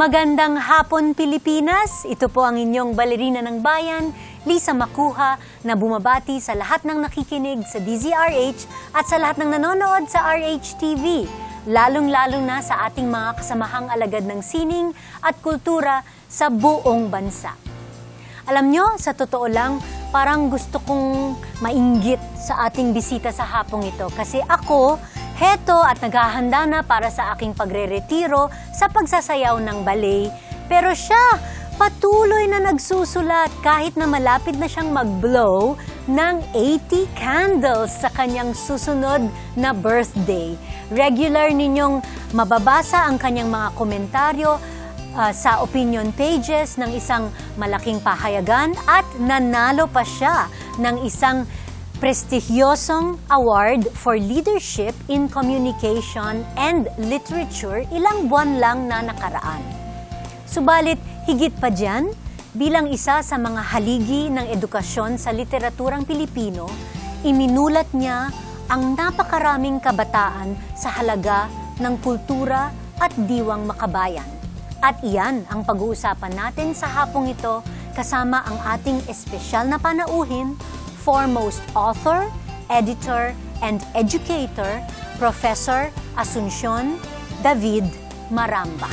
Magandang hapon Pilipinas! Ito po ang inyong balerina ng bayan, Lisa Makuha, na bumabati sa lahat ng nakikinig sa DZRH at sa lahat ng nanonood sa RHTV, lalong-lalong na sa ating mga kasamahang alagad ng sining at kultura sa buong bansa. Alam nyo, sa totoo lang, parang gusto kong mainggit sa ating bisita sa hapong ito kasi ako, heto at naghahanda na para sa aking pagre-retiro sa pagsasayaw ng ballet. Pero siya, patuloy na nagsusulat kahit na malapit na siyang mag-blow ng 80 candles sa kanyang susunod na birthday. Regular ninyong mababasa ang kanyang mga komentaryo uh, sa opinion pages ng isang malaking pahayagan at nanalo pa siya ng isang prestigyosong award for leadership in communication and literature ilang buwan lang na nakaraan. Subalit, higit pa dyan, bilang isa sa mga haligi ng edukasyon sa literaturang Pilipino, iminulat niya ang napakaraming kabataan sa halaga ng kultura at diwang makabayan. At iyan ang pag-uusapan natin sa hapong ito kasama ang ating espesyal na panauhin foremost author, editor, and educator, Professor Asuncion David Maramba.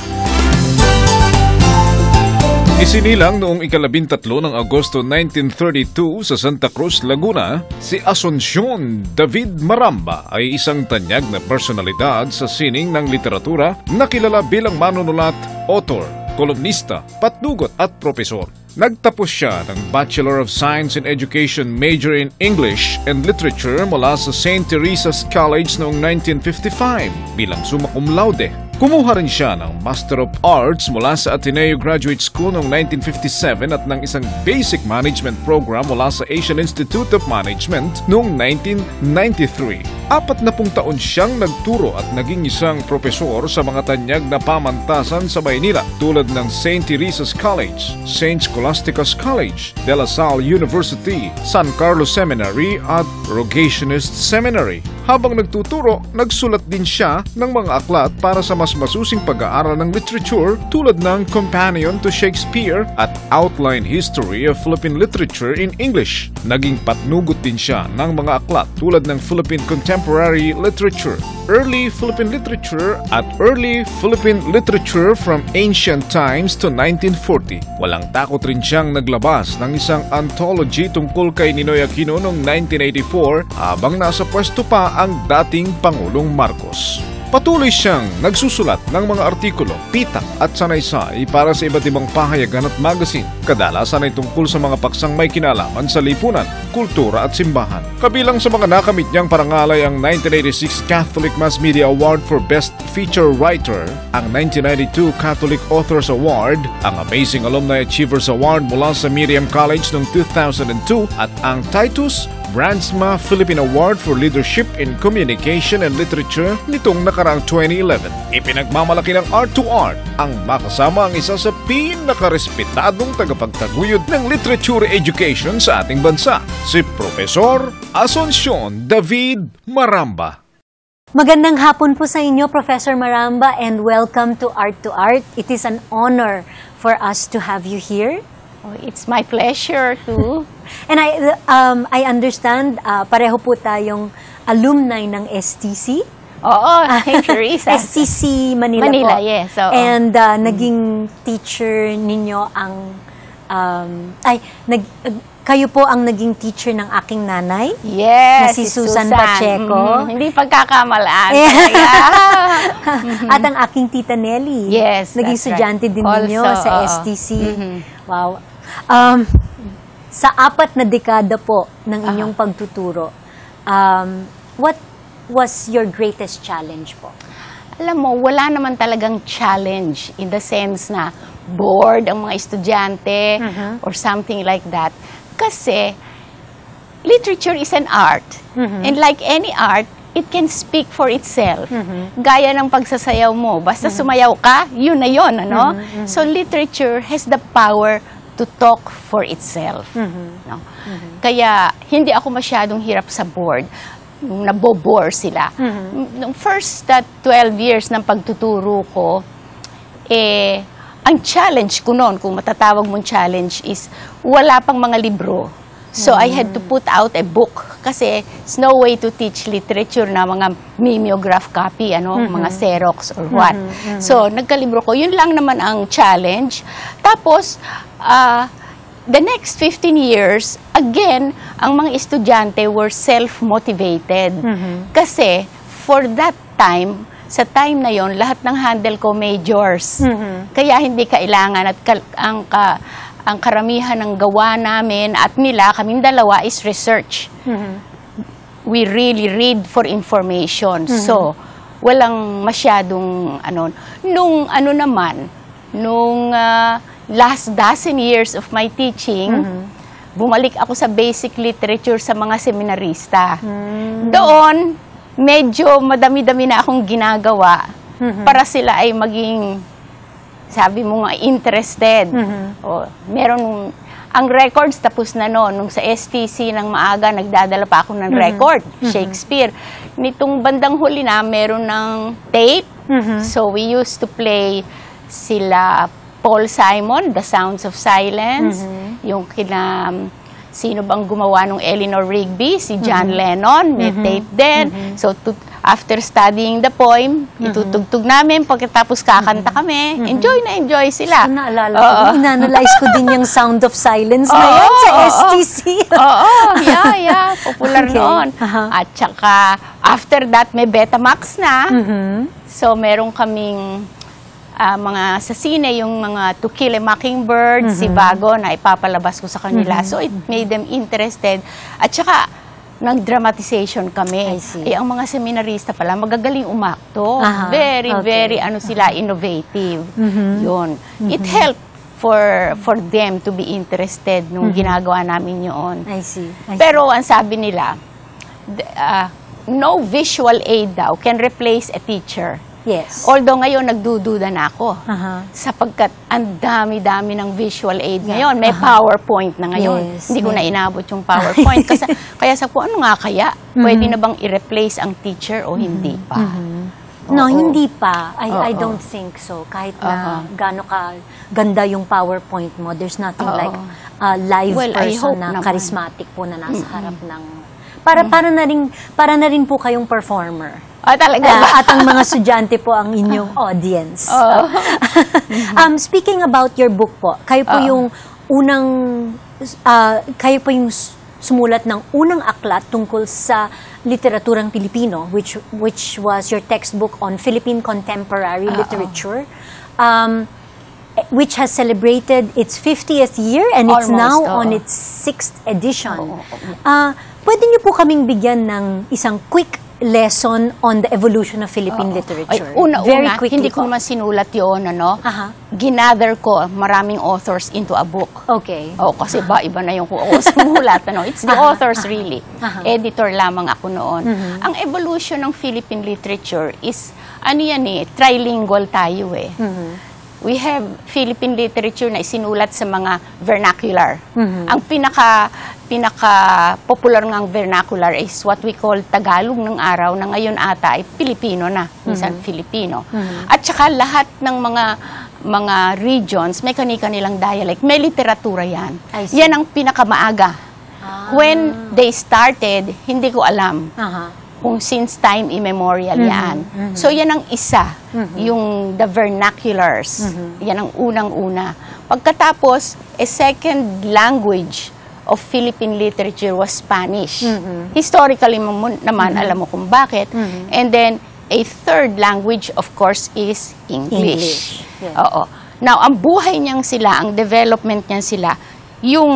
Isinilang noong ikalabintatlo ng Agosto 1932 sa Santa Cruz, Laguna, si Asuncion David Maramba ay isang tanyag na personalidad sa sining ng literatura na kilala bilang manunulat, author, kolumnista, patnugot at propesor. Nagtapos siya ng Bachelor of Science in Education major in English and Literature mula sa St. Teresa's College noong 1955 bilang summa cum laude. Kumuha rin siya ng Master of Arts mula sa Ateneo Graduate School noong 1957 at ng isang Basic Management Program mula sa Asian Institute of Management noong 1993. Apat na pung taon siyang nagturo at naging isang propesor sa mga tanyag na pamantasan sa Maynila tulad ng St. Teresa's College, St. Scholastica's College, De La Salle University, San Carlos Seminary at Rogationist Seminary. Habang nagtuturo, nagsulat din siya ng mga aklat para sa mas masusing pag-aaral ng literature tulad ng Companion to Shakespeare at Outline History of Philippine Literature in English. Naging patnugot din siya ng mga aklat tulad ng Philippine Contemporary Literature, Early Philippine Literature at Early Philippine Literature from Ancient Times to 1940. Walang takot rin siyang naglabas ng isang anthology tungkol kay Ninoy Aquino noong 1984 habang nasa pwesto pa ang dating Pangulong Marcos. Patuloy siyang nagsusulat ng mga artikulo, pitak at sanaysay para sa iba't ibang pahayagan at magazine. Kadalasan ay tungkol sa mga paksang may kinalaman sa lipunan, kultura at simbahan. Kabilang sa mga nakamit niyang parangalay ang 1986 Catholic Mass Media Award for Best Feature Writer, ang 1992 Catholic Authors Award, ang Amazing Alumni Achievers Award mula sa Miriam College noong 2002 at ang Titus Brandsma Philippine Award for Leadership in Communication and Literature nitong nakaraang 2011. Ipinagmamalaki ng Art to Art ang makasama ang isa sa pinakarespetadong tagapagtaguyod ng literature education sa ating bansa, si Profesor Asuncion David Maramba. Magandang hapon po sa inyo, Professor Maramba, and welcome to Art to Art. It is an honor for us to have you here. Oh, it's my pleasure to. And I, um, I understand, uh, pareho po tayong alumni ng STC. Oo. Teresa. STC Manila, Manila, po. yes, oo. And uh, naging teacher ninyo ang, um, ay, nag, kayo po ang naging teacher ng aking nanay? Yes, Na si Susan Pacheco. Mhm, Hindi pagkakamalaan. Talaga. At ang aking tita Nelly. Yes, Naging that's right. din ninyo Also, sa. STC. Mhm. Wow. Um, sa apat na dekada po ng inyong pagtuturo, um, what was your greatest challenge po? Alam mo, wala naman talagang challenge in the sense na bored ang mga estudyante Mhm. or something like that. Kasi literature is an art. Mhm. And like any art, it can speak for itself. Mhm. Gaya ng pagsasayaw mo. Basta sumayaw ka, yun na yun, ano? So literature has the power to talk for itself. No? Kaya hindi ako masyadong hirap sa board. Nabobore sila. Nung first that 12 years ng pagtuturo ko, eh, ang challenge ko noon, kung matatawag mong challenge, is wala pang mga libro. So I had to put out a book kasi it's no way to teach literature na mga mimeograph copy, ano, mga Xerox or what. So nagkalibro ko, yun lang naman ang challenge. Tapos, ah, the next 15 years, again, ang mga estudyante were self-motivated. Kasi, for that time, sa time na yon lahat ng handle ko majors. Kaya hindi kailangan at ang ka, ang karamihan ng gawa namin at nila, kaming dalawa, is research. We really read for information. So, walang masyadong ano. Nung ano naman, nung ah, last dozen years of my teaching, bumalik ako sa basic literature sa mga seminarista. Doon, medyo madami-dami na akong ginagawa para sila ay maging, sabi mo nga, interested. O, meron, ang records tapos na noon. Nung sa STC ng maaga, nagdadala pa ako ng record, Shakespeare. Nitong bandang huli na, meron ng tape. So, we used to play sila Paul Simon, The Sounds of Silence, yung kina sino bang gumawa ng Eleanor Rigby, si John Lennon, may tape din. So to- after studying the poem, itutugtug namin pagkatapos kakanta kami. Enjoy na enjoy sila. So, naalala ko, inanalyze ko din yung Sound of Silence na yan sa oo. STC. Oo, yeah, yeah. Popular Okay. noon. Aha. At saka, after that, may Betamax na. Mhm. So, meron kaming ah, mga sa sine, yung mga To Kill a Mockingbird, si Bago, na ipapalabas ko sa kanila. So, it made them interested. At saka, nag-dramatization kami. Eh, ang mga seminarista pala, magagaling umakto. Aha, Very, okay. very, ano sila, innovative. Yun. It helped for for them to be interested nung ginagawa namin yun. I see. I see. Pero ang sabi nila, ah, no visual aid daw can replace a teacher. Yes. Although ngayon nagdududa na ako. Aha. Sapagkat ang dami-dami ng visual aid ngayon. May PowerPoint na ngayon. Yes, Hindi ko na inabot yung PowerPoint. kasi, kaya sa ko, ano nga kaya? Pwede na bang i-replace ang teacher o hindi pa? No, Oo. hindi pa. I, I Oo. don't think so. Kahit na Oo. gaano ka ganda yung PowerPoint mo, there's nothing Oo. like a live Well, I person na naman. charismatic po na nasa harap ng... Para, para, na rin, para na rin po kayong performer. Ah, talaga? Ah, at ang mga estudyante po ang inyong audience. Oo. um, speaking about your book po, kayo po Oo. yung unang, ah, kayo po yung sumulat ng unang aklat tungkol sa literaturang Pilipino, which which was your textbook on Philippine contemporary literature. Um, which has celebrated its 50th year and it's Almost, now oo. on its sixth edition. Oo, oo. Ah, pwede niyo po kaming bigyan ng isang quick lesson on the evolution of Philippine literature? Ay, una-una, Very quickly hindi po. ko naman sinulat yun, ano? Aha. Ginather ko maraming authors into a book. Okay. Oh, kasi ba, iba na yung kung ako sumulat. Ano? It's the Aha, authors aha. really. Aha. Editor lamang ako noon. Ang evolution ng Philippine literature is, ano yan eh, trilingual tayo eh. We have Philippine literature na isinulat sa mga vernacular. Ang pinaka pinaka popular ngang vernacular is what we call Tagalog ng araw na ngayon ata ay Pilipino na, minsan Filipino. At saka lahat ng mga mga regions may kani-kanilang dialect, may literatura yan. Yan ang pinakamaaga. Ah. When they started, hindi ko alam Aha. Kung since time immemorial yan. So yan ang isa, yung the vernaculars. Yan ang unang-una. Pagkatapos, a second language of Philippine literature was Spanish. Historically mo- naman, alam mo kung bakit. And then, a third language, of course, is English. English. Yeah. Oo. Now, ang buhay niyang sila, ang development niyan sila, yung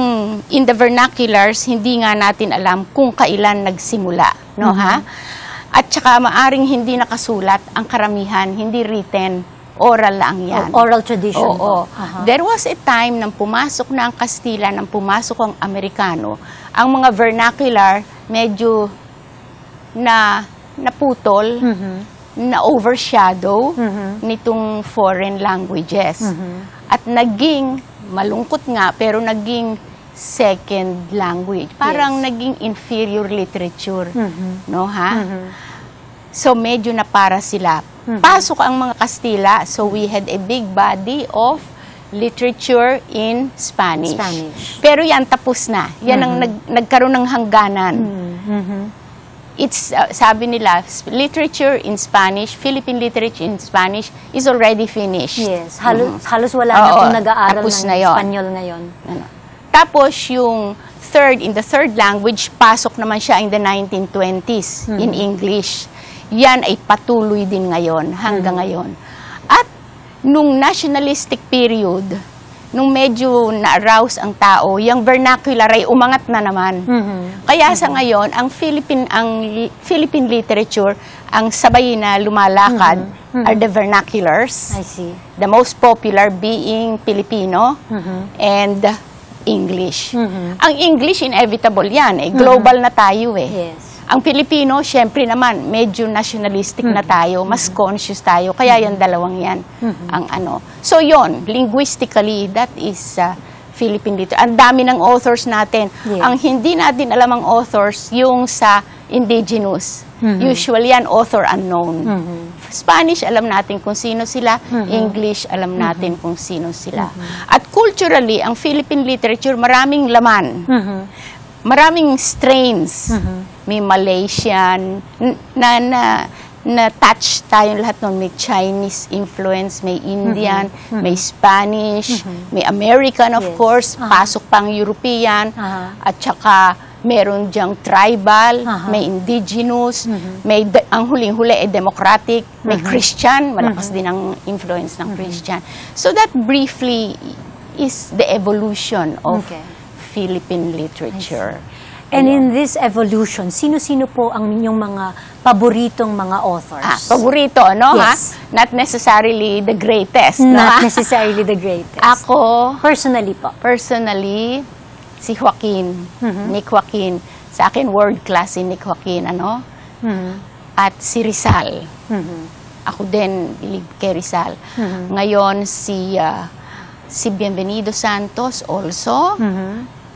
in the vernaculars, hindi nga natin alam kung kailan nagsimula, no ha? At saka maaring hindi nakasulat ang karamihan, hindi written, oral lang yan. O- oral tradition Oo. po. Aha. There was a time nang pumasok na ang Kastila, nang pumasok ang Amerikano, ang mga vernacular medyo na naputol, Mm-hmm. na overshadow nitong foreign languages. Mm-hmm. At naging, malungkot nga, pero naging second language. Parang Yes. naging inferior literature. Mm-hmm. No, ha? So, medyo na para sila. Mm-hmm. Pasok ang mga Kastila, so we had a big body of literature in Spanish. Spanish. Pero yan, tapos na. Yan ang nag, nagkaroon ng hangganan. Mm-hmm. It's, uh, sabi nila, literature in Spanish, Philippine literature in Spanish is already finished. Yes, halos, halos wala na Mm-hmm. Oo, pong nag-aaral ng na yun. Espanyol ngayon. Ano. Tapos yung third, in the third language, pasok naman siya in the 1920s Hmm. in English. Yan ay patuloy din ngayon, hanggang Hmm. ngayon. At nung nationalistic period, nung medyo na-arouse ang tao, yung vernacular ay umangat na naman. Mhm. Kaya sa ngayon, ang Philippine ang li- Philippine literature, ang sabay na lumalakad are the vernaculars I see. the most popular being Filipino and English. Ang English, inevitable yan. Eh. Global na tayo eh. Yes. Ang Pilipino, syempre naman, medyo nationalistic na tayo, mas conscious tayo, kaya yan dalawang yan ang ano. So yon linguistically, that is uh, Philippine literature. Ang dami ng authors natin. Yes. Ang hindi natin alam ang authors, yung sa indigenous. Usually yan, author unknown. Spanish, alam natin kung sino sila. English, alam natin kung sino sila. At culturally, ang Philippine literature, maraming laman. Maraming strains. May Malaysian, na, na, na touch tayong lahat nun. May Chinese influence, may Indian, may Spanish, may American of Yes. course, pasok pang European, Aha. at saka meron diyang tribal, Aha. may indigenous, may de- ang huling-huli ay democratic, may Christian, malakas din ang influence ng Christian. So that briefly is the evolution of Okay. Philippine literature. And in this evolution, sino-sino po ang inyong mga paboritong mga authors? Ah, paborito, no? Yes. Ha? Not necessarily the greatest. no, Not necessarily the greatest. Ako, Personally po. personally, si Joaquin, Nick Joaquin. Sa akin, world class si Nick Joaquin, ano? At si Rizal. Ako din, believe kay Rizal. Ngayon, si, ah, si Bienvenido Santos also.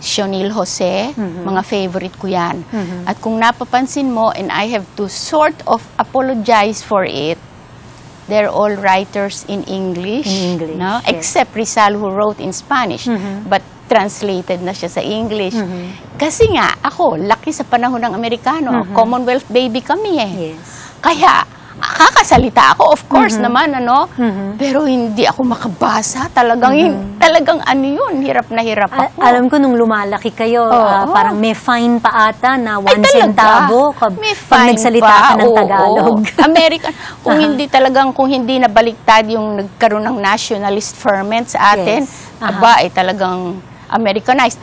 Shonil Jose, mga favorite ko yan. At kung napapansin mo, and I have to sort of apologize for it, they're all writers in English. In English, no? yes. Except Rizal who wrote in Spanish, but translated na siya sa English. Kasi nga, ako, laki sa panahon ng Amerikano. Commonwealth baby kami eh. Yes. Kaya, kakasalita ako, of course naman, ano? Pero hindi ako makabasa. Talagang, hin- talagang ano yun, hirap na hirap A- ako. alam ko nung lumalaki kayo, Oo. ah, parang may fine pa ata na one Ay, centavo kab- May pag nagsalita pa, ka ng. Tagalog. American. Kung hindi talagang, kung hindi nabaliktad yung nagkaroon ng nationalist ferment sa atin, Yes. Aha. aba, ay talagang Americanized.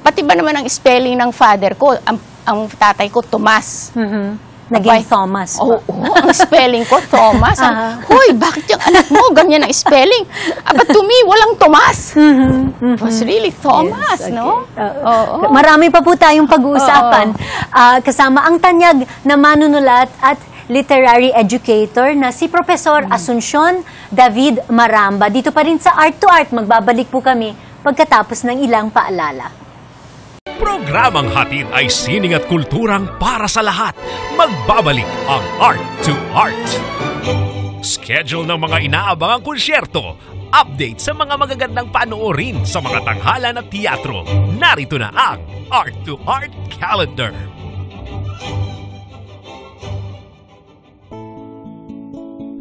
Pati ba naman ang spelling ng father ko, ang, ang tatay ko, Tomas. Mhm. Naging Abay. Thomas Oo, po. oo, ang spelling ko, Thomas. Ang, Aha. Hoy, bakit yung anak mo ganyan ang spelling? Aba, to me, walang Tomas. It was really. Thomas, Yes, no? okay. Oo. Marami pa po tayong pag-uusapan. Ah, kasama ang tanyag na manunulat at literary educator na si Professor Asuncion David Maramba. Dito pa rin sa Art to Art, magbabalik po kami pagkatapos ng ilang paalala. Programang hatid ay sining at kulturang para sa lahat. Magbabalik ang Art to Art. Schedule ng mga inaabangang konsyerto. Update sa mga magagandang panoorin sa mga tanghalan at teatro. Narito na ang Art to Art Calendar.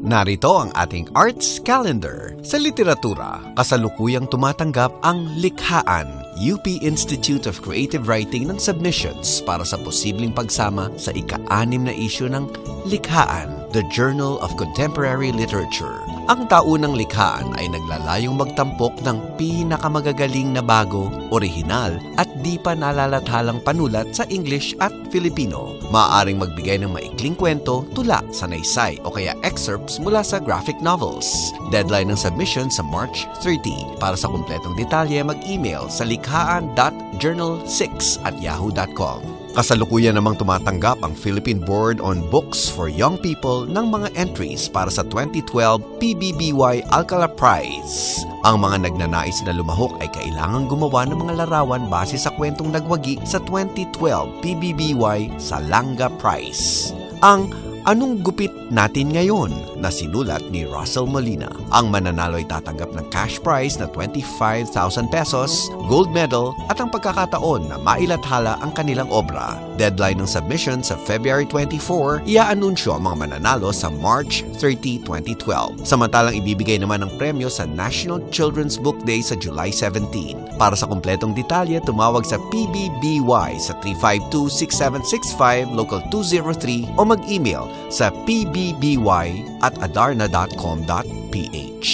Narito ang ating arts calendar. Sa literatura, kasalukuyang tumatanggap ang Likhaan, UP Institute of Creative Writing ng submissions para sa posibleng pagsama sa ika-anim na isyu ng Likhaan, the Journal of Contemporary Literature. Ang taunang likhaan ay naglalayong magtampok ng pinakamagagaling na bago, orihinal at di pa nalalathalang panulat sa English at Filipino. Maaaring magbigay ng maikling kwento, tula, sanaysay o kaya excerpts mula sa graphic novels. Deadline ng submission sa March 30. Para sa kumpletong detalye, mag-email sa likhaan.journal6 at yahoo.com. Kasalukuyan namang tumatanggap ang Philippine Board on Books for Young People ng mga entries para sa 2012 PBBY Alcala Prize. Ang mga nagnanais na lumahok ay kailangang gumawa ng mga larawan base sa kwentong nagwagi sa 2012 PBBY Salanga Prize. Ang Anong Gupit Natin Ngayon na sinulat ni Russell Molina. Ang mananalo ay tatanggap ng cash prize na 25,000 pesos, gold medal at ang pagkakataon na mailathala ang kanilang obra. Deadline ng submission sa February 24, iaanunsyo ang mga mananalo sa March 30, 2012. Samantalang ibibigay naman ang premyo sa National Children's Book Day sa July 17. Para sa kumpletong detalye, tumawag sa PBBY sa 352-6765 Local 203 o mag-email sa pbby at adarna.com.ph.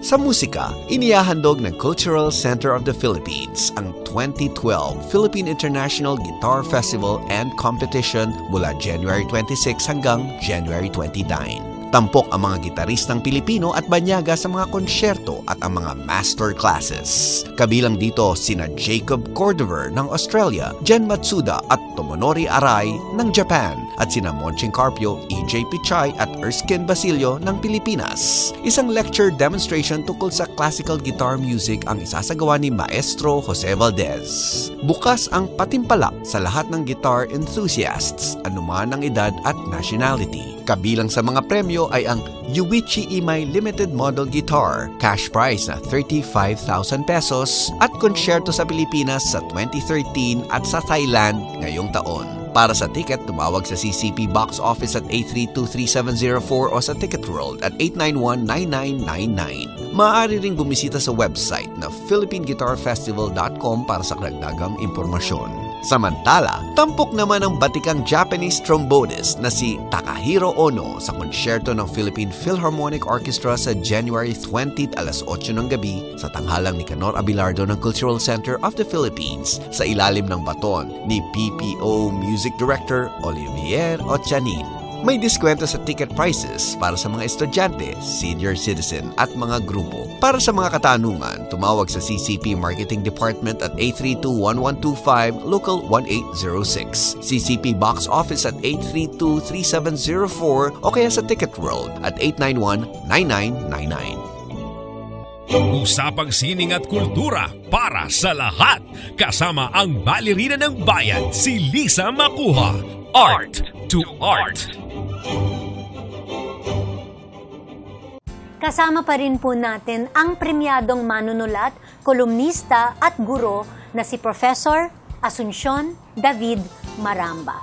Sa musika, inihahandog ng Cultural Center of the Philippines ang 2012 Philippine International Guitar Festival and Competition mula January 26 hanggang January 29. Tampok ang mga gitaristang Pilipino at banyaga sa mga konsyerto at ang mga master classes. Kabilang dito sina Jacob Cordover ng Australia, Jen Matsuda at Tomonori Arai ng Japan at sina Monching Carpio, EJ Pichay at Erskine Basilio ng Pilipinas. Isang lecture demonstration tungkol sa classical guitar music ang isasagawa ni Maestro Jose Valdez. Bukas ang patimpalak sa lahat ng guitar enthusiasts, anuman ang edad at nationality. Kabilang sa mga premyo ay ang Yuichi Imai Limited Model Guitar, cash prize na 35,000 pesos at konsyerto sa Pilipinas sa 2013 at sa Thailand ngayong taon. Para sa ticket, tumawag sa CCP box office at 8323704 o sa Ticket World at 891-9999. Maaari ring bumisita sa website na philippineguitarfestival.com para sa karagdagang impormasyon. Samantala, tampok naman ang batikang Japanese trombonist na si Takahiro Ono sa konsyerto ng Philippine Philharmonic Orchestra sa January 20 alas 8 ng gabi sa tanghalang ni Canor Abilardo ng Cultural Center of the Philippines sa ilalim ng baton ni PPO Music Director Olivier Ochanin. May diskwento sa ticket prices para sa mga estudyante, senior citizen at mga grupo. Para sa mga katanungan, tumawag sa CCP Marketing Department at 832-1125 Local 1806, CCP Box Office at 832-3704 o kaya sa Ticket World at 891-9999. Usapang sining at kultura para sa lahat. Kasama ang balerina ng bayan, si Lisa Makuha. Art to Art. Kasama pa rin po natin ang premyadong manunulat, kolumnista at guro na si Professor Asuncion David Maramba.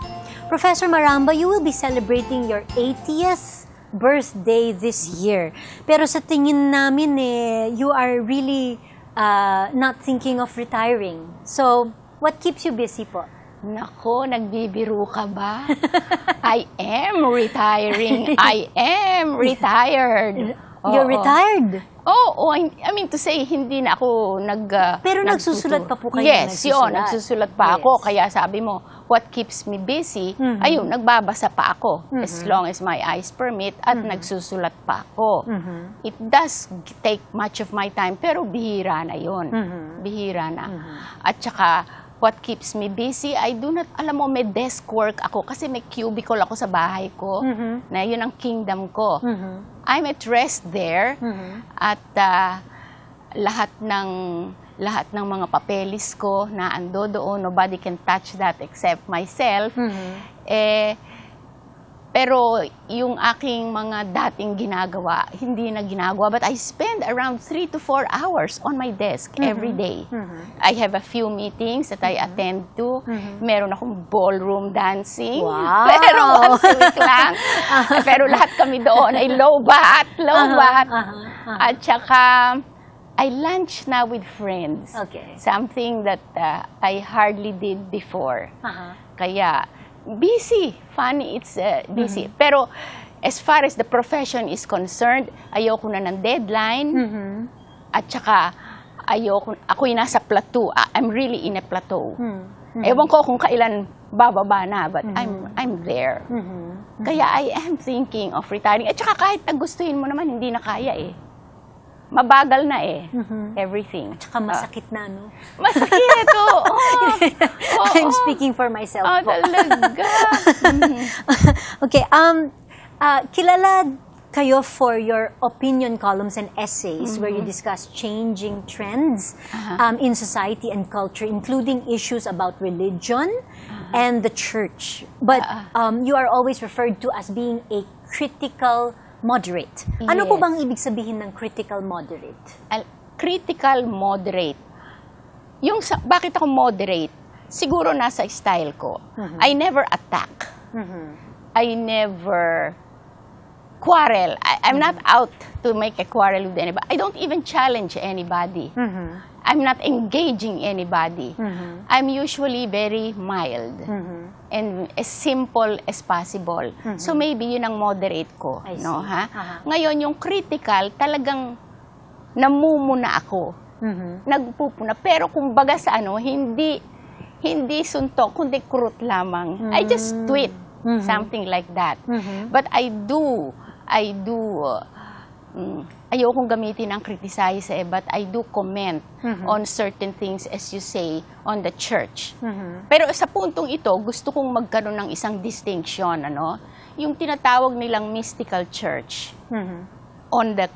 Professor Maramba, you will be celebrating your 80th birthday this year. Pero sa tingin namin eh, you are really uh, not thinking of retiring. So, what keeps you busy po? Nako, nagbibiro ka ba? I am retiring. I am retired. You're Oo. retired. Oo, oh, I I mean to say, hindi na ako nag... uh, Pero nagsusulat pa po kayo, Yes, yun, nagsusulat. nagsusulat pa ako. Yes. Kaya sabi mo, what keeps me busy, Mhm. ayun, nagbabasa pa ako. As Mm-hmm. long as my eyes permit at nagsusulat pa ako. Mm-hmm. It does take much of my time, pero bihira na yun. Mhm. Bihira na. Mm-hmm. At saka, what keeps me busy, I do not, alam mo, may desk work ako kasi may cubicle ako sa bahay ko, Mhm. na yun ang kingdom ko. Mhm. I'm at rest there Mhm. at ah, lahat ng lahat ng mga papelis ko na ando doon, nobody can touch that except myself. Mhm. Eh, pero yung aking mga dating ginagawa, hindi na ginagawa. But I spend around 3 to 4 hours on my desk every day. Mhm. I have a few meetings that I attend to. Mhm. Meron akong ballroom dancing. Wow! Pero once a week lang. Pero lahat kami doon ay low bat, low Aha, bat. aha, aha. At saka, I lunch now with friends. Okay. Something that uh, I hardly did before. Aha. Kaya, busy. Funny, it's uh, busy. Mm-hmm. Pero, as far as the profession is concerned, ayoko na ng deadline. Mhm. At saka, ayoko, ako'y nasa plateau. I'm really in a plateau. Mhm. Ewan ko kung kailan bababa na, but I'm I'm there. Mhm. Kaya I am thinking of retiring. At saka kahit nagustuhin mo naman, hindi na kaya eh. Mabagal na eh. Mhm. Everything. Tsaka masakit na, no? Ah, masakit, oo. Oo. I'm Oo. speaking for myself Oh, po. talaga. okay, um, ah, kilala kayo for your opinion columns and essays where you discuss changing trends um, in society and culture, including issues about religion and the church. But um, you are always referred to as being a critical moderate. Ano po Yes. bang ibig sabihin ng critical moderate? Al- critical moderate. Yung sa, bakit ako moderate? Siguro nasa style ko. I never attack. I never quarrel. I, I'm not out to make a quarrel with anybody. I don't even challenge anybody. I'm not engaging anybody. I'm usually very mild and as simple as possible. So maybe yun ang moderate ko, I no, see. ha? Aha. Ngayon yung critical talagang namumuna ako. Nagpupuna. Pero kung baga sa ano, hindi hindi suntok, kundi kurot lamang. I just tweet. Something like that. But I do, I do, uh, mm, ayokong gamitin ang criticize eh, but I do comment on certain things, as you say, on the church. Pero sa puntong ito, gusto kong magkaroon ng isang distinction, ano? Yung tinatawag nilang mystical church on the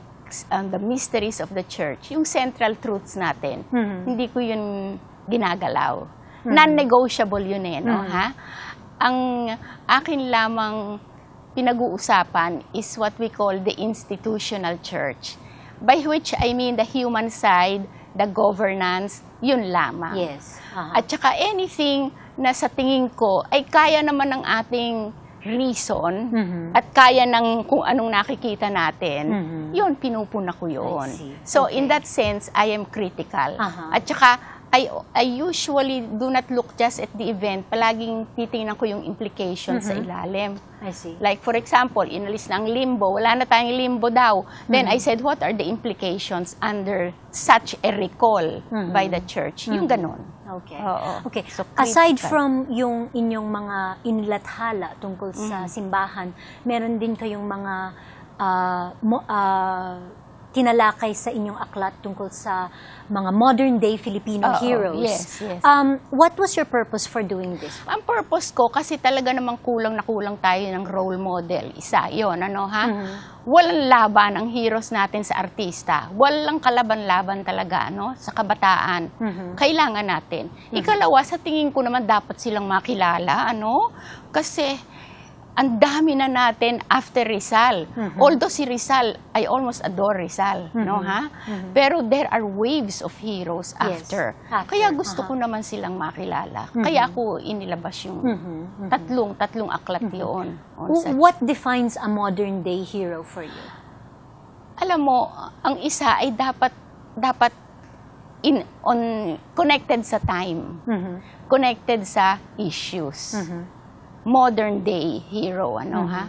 on the mysteries of the church, yung central truths natin, hindi ko yun ginagalaw. Non-negotiable yun eh, no, ha? Ang akin lamang pinag-uusapan is what we call the institutional church. By which I mean the human side, the governance, yun lamang. Yes. Aha. At saka anything na sa tingin ko ay kaya naman ng ating reason at kaya ng kung anong nakikita natin, yun, pinupuna ko yun. So, Okay. in that sense, I am critical. Aha. At saka, I, I usually do not look just at the event. Palaging titingnan ko yung implications sa ilalim. I see. Like for example, inalis na ang limbo, wala na tayong limbo daw. Then I said, what are the implications under such a recall by the church? Yung ganon. Okay. Oo. Okay. So, Aside critical. from yung inyong mga inilathala tungkol sa simbahan, meron din kayong mga ah, mo- ah, tinalakay sa inyong aklat tungkol sa mga modern day Filipino Oo, heroes. yes, yes. Um, what was your purpose for doing this? Ang purpose ko, kasi talaga namang kulang na kulang tayo ng role model. Isa, yon ano ha? Walang laban ang heroes natin sa artista. Walang kalaban-laban talaga, ano, sa kabataan. Kailangan natin. Ikalawa, sa tingin ko naman dapat silang makilala, ano? Kasi ang dami na natin after Rizal. Although si Rizal, I almost adore Rizal, no ha? Pero there are waves of heroes Yes, after. after, Kaya gusto aha. ko naman silang makilala. Kaya ako inilabas yung tatlong, tatlong aklat yun. on W- such- What defines a modern day hero for you? Alam mo, ang isa ay dapat, dapat in, on, connected sa time. Connected sa issues. Modern day hero, ano ha?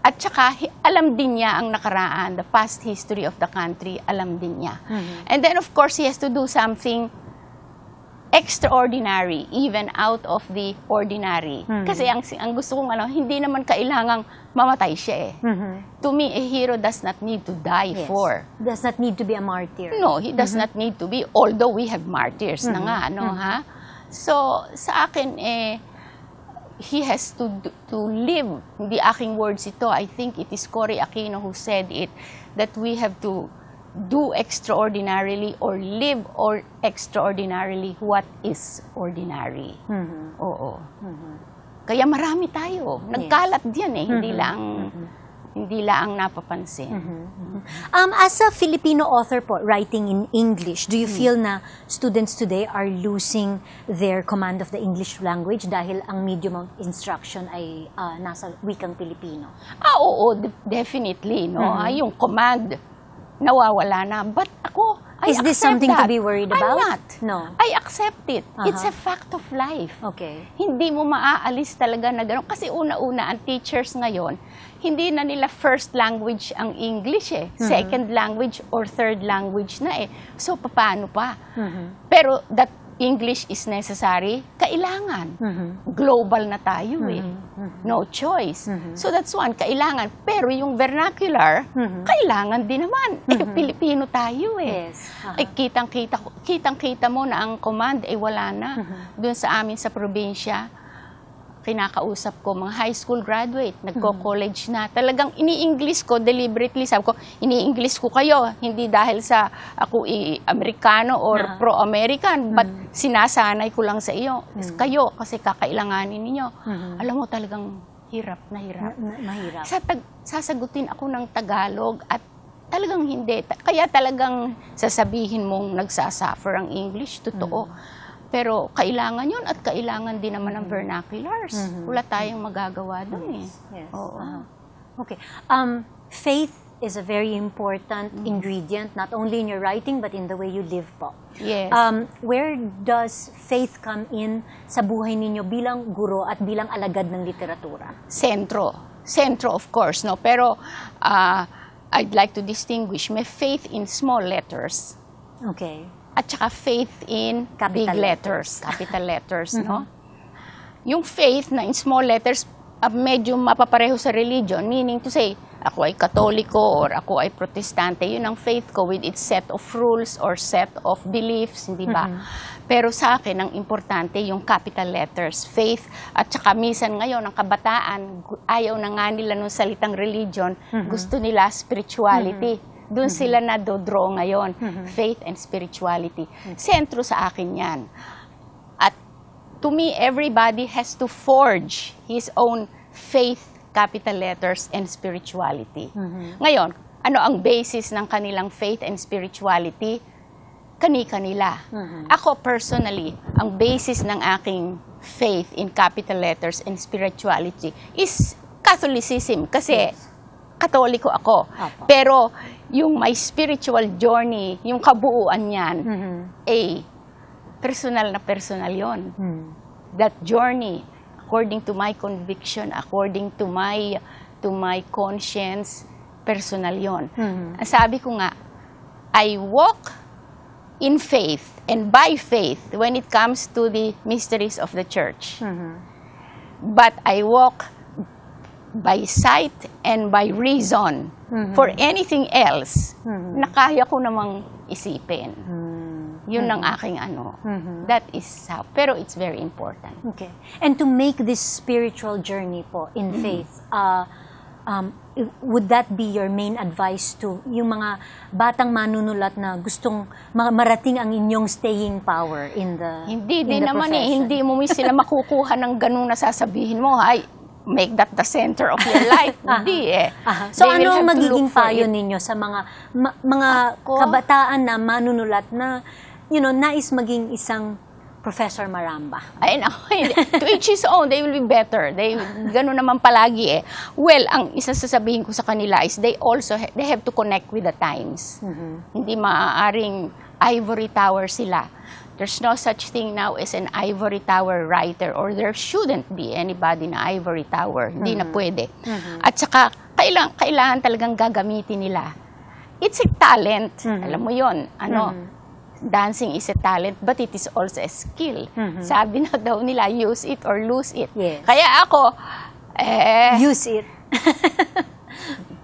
At saka, alam din niya ang nakaraan, the past history of the country, alam din niya. And then, of course, he has to do something extraordinary, even out of the ordinary. Kasi ang, ang gusto kong ano, hindi naman kailangang mamatay siya eh. To me, a hero does not need to die Yes. for. Does not need to be a martyr. No, he does not need to be, although we have martyrs na nga, ano ha? So, sa akin, eh, he has to to live. Hindi aking words ito. I think it is Cory Aquino who said it, that we have to do extraordinarily or live or extraordinarily what is ordinary. Oo. Kaya marami tayo. Nagkalat diyan eh. Hindi lang hindi lang napapansin. Um, as a Filipino author po, writing in English, do you feel na students today are losing their command of the English language dahil ang medium of instruction ay ah, nasa wikang Pilipino? Ah, oo, de- definitely, no? Mm-hmm. Ah, yung command, nawawala na. But ako, I Is this something to that. be worried I'm about? not. No. I accept it. It's Aha. a fact of life. Okay. Hindi mo maaalis talaga na gano'n. Kasi una-una, ang teachers ngayon, hindi na nila first language ang English eh. Mm-hmm. Second language or third language na eh. So, paano pa? Mm-hmm. Pero that English is necessary, kailangan. Mm-hmm. Global na tayo eh. No choice. Mm-hmm. So that's one, kailangan. Pero yung vernacular, kailangan din naman. Eh, Pilipino tayo eh. Yes. Aha. Ay, kitang-kita, kitang-kita mo na ang command ay wala na. Mm-hmm. Doon sa amin sa probinsya, kinakausap ko, mga high school graduate, nagko-college na. Talagang ini-English ko, deliberately, sabi ko, ini-English ko kayo. Hindi dahil sa ako i Amerikano or Ah. pro-American, but sinasanay ko lang sa iyo, kayo, kasi kakailanganin ninyo. Alam mo, talagang hirap na hirap. Na- mahirap. Sa tag- sasagutin ako ng Tagalog at talagang hindi. Kaya talagang sasabihin mong nagsasuffer ang English, totoo. Pero kailangan yun at kailangan din naman ng vernaculars. Wala tayong magagawa doon eh. Yes. Oo. Aha. Okay. Um, faith is a very important ingredient, not only in your writing, but in the way you live po. Yes. Um, where does faith come in sa buhay ninyo bilang guro at bilang alagad ng literatura? Sentro. Sentro, of course, no? Pero ah, I'd like to distinguish may faith in small letters Okay. At saka faith in Capital big letters, capital letters, no? Yung faith na in small letters, ah, medyo mapapareho sa religion, meaning to say, ako ay katoliko or ako ay protestante, yun ang faith ko with its set of rules or set of beliefs, hindi ba? Pero sa akin, ang importante yung capital letters, faith, at saka misan ngayon, ang kabataan, ayaw na nga nila nung salitang religion, gusto nila spirituality. Doon sila na draw ngayon, faith and spirituality. Sentro sa akin yan. At to me, everybody has to forge his own faith, capital letters, and spirituality. Ngayon, ano ang basis ng kanilang faith and spirituality? Kani-kanila. Ako personally, ang basis ng aking faith in capital letters and spirituality is Catholicism kasi katoliko ako. Apo. Pero yung my spiritual journey, yung kabuuan niyan, eh, personal na personal yon. That journey, according to my conviction, according to my to my conscience, personal yon. Ang sabi ko nga, I walk in faith and by faith when it comes to the mysteries of the church. But I walk by sight and by reason for anything else na kaya ko namang isipin. Yun ang aking ano. That is how. Pero it's very important. Okay. And to make this spiritual journey po in faith, uh, um, would that be your main advice to yung mga batang manunulat na gustong ma- marating ang inyong staying power in the Hindi in din the naman eh. profession? Hindi mo sila makukuha ng ganung nasasabihin mo. Ay, make that the center of your life. Hindi eh. Aha. So They ano ang magiging payo ninyo sa mga ma- mga Ako? kabataan na manunulat na you know, nais maging isang Professor Maramba? Ay, nako, to each his own, they will be better. They, ganun naman palagi eh. Well, ang isa sasabihin ko sa kanila is they also, ha- they have to connect with the times. Hindi maaaring ivory tower sila. There's no such thing now as an ivory tower writer or there shouldn't be anybody na ivory tower. Hindi na pwede. At saka, kailangan, kailangan talagang gagamitin nila. It's a talent. Alam mo yon Ano, dancing is a talent, but it is also a skill. Sabi na daw nila, use it or lose it. Yes. Kaya ako, eh, Use it.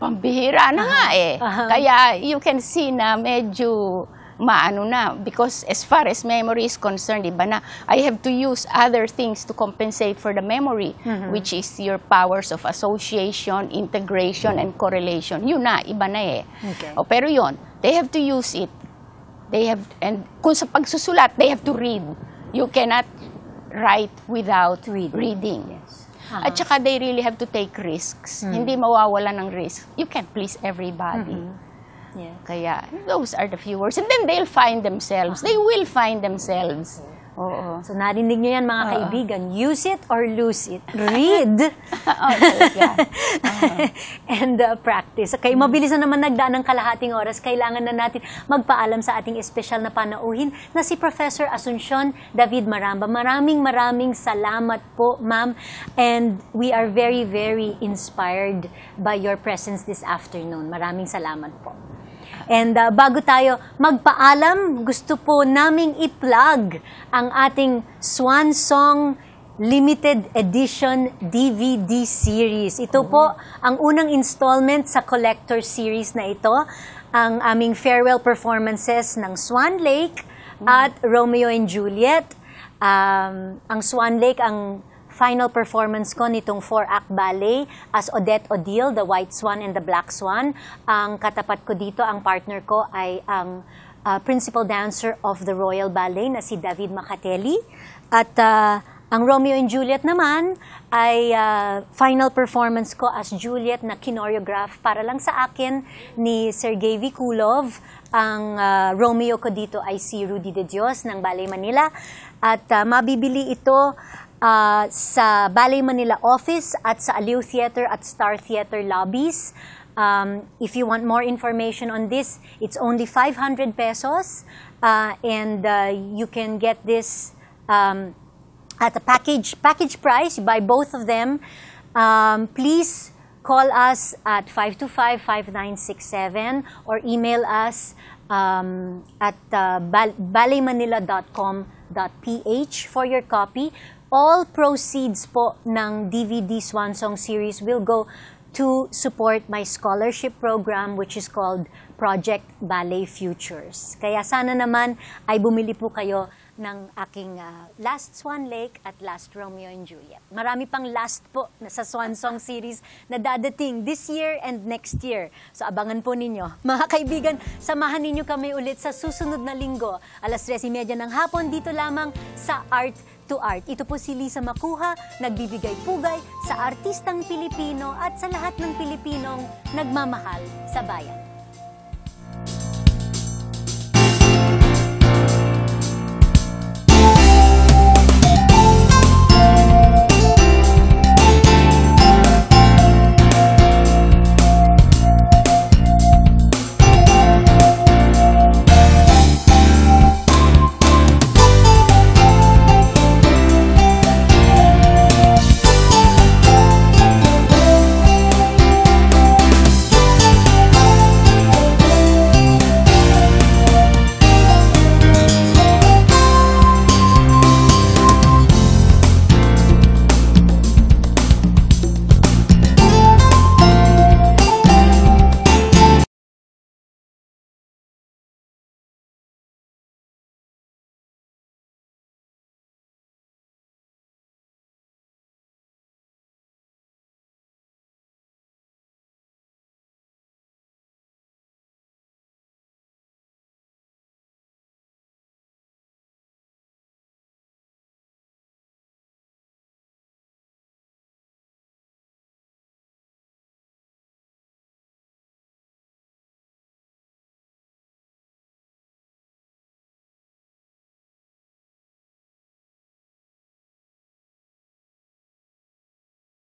pambihira na nga eh. Aha. Kaya you can see na medyo maano na because as far as memory is concerned, iba na, I have to use other things to compensate for the memory, which is your powers of association, integration, and correlation. Yun na, iba na eh. Okay. O, pero yon they have to use it. They have, and kung sa pagsusulat, they have to read. You cannot write without Reading. reading. Yes. At saka they really have to take risks. Hindi mawawala ng risk. You can't please everybody. Yeah. Kaya those are the few words. And then they'll find themselves. They will find themselves. Oo. So narinig nyo yan mga kaibigan, use it or lose it. Read Oo, talaga. and uh, practice. Okay, mabilis na naman nagdaan ng kalahating oras. Kailangan na natin magpaalam sa ating espesyal na panauhin na si Professor Asuncion David Maramba. Maraming maraming salamat po, ma'am. And we are very, very inspired by your presence this afternoon. Maraming salamat po. And uh, bago tayo magpaalam, gusto po naming i-plug ang ating Swan Song limited edition DVD series. Ito po ang unang installment sa collector series na ito, ang aming farewell performances ng Swan Lake at Romeo and Juliet. Um, ang Swan Lake ang final performance ko nitong four-act ballet as Odette Odile, The White Swan and the Black Swan. Ang katapat ko dito, ang partner ko ay ang uh, principal dancer of the Royal Ballet na si David Macatelli. At uh, ang Romeo and Juliet naman ay uh, final performance ko as Juliet na kinoreograph para lang sa akin ni Sergey Vikulov. Ang uh, Romeo ko dito ay si Rudy De Dios ng Ballet Manila. At uh, mabibili ito uh, sa Ballet Manila office at sa Aliw Theater at Star Theater lobbies. Um, if you want more information on this, it's only 500 pesos uh, and uh, you can get this um, at a package package price. You buy both of them. Um, please call us at 525-5967 or email us um, at uh, bal- balletmanila.com.ph for your copy. All proceeds po ng DVD Swan Song series will go to support my scholarship program which is called Project Ballet Futures. Kaya sana naman ay bumili po kayo ng aking uh, Last Swan Lake at Last Romeo and Juliet. Marami pang last po na sa Swan Song series na dadating this year and next year. So abangan po ninyo. Mga kaibigan, samahan ninyo kami ulit sa susunod na linggo, alas 3.30 ng hapon dito lamang sa Art to Art. Ito po si Lisa Makuha, nagbibigay pugay sa artistang Pilipino at sa lahat ng Pilipinong nagmamahal sa bayan.